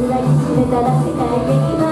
僕が決めたら世界的な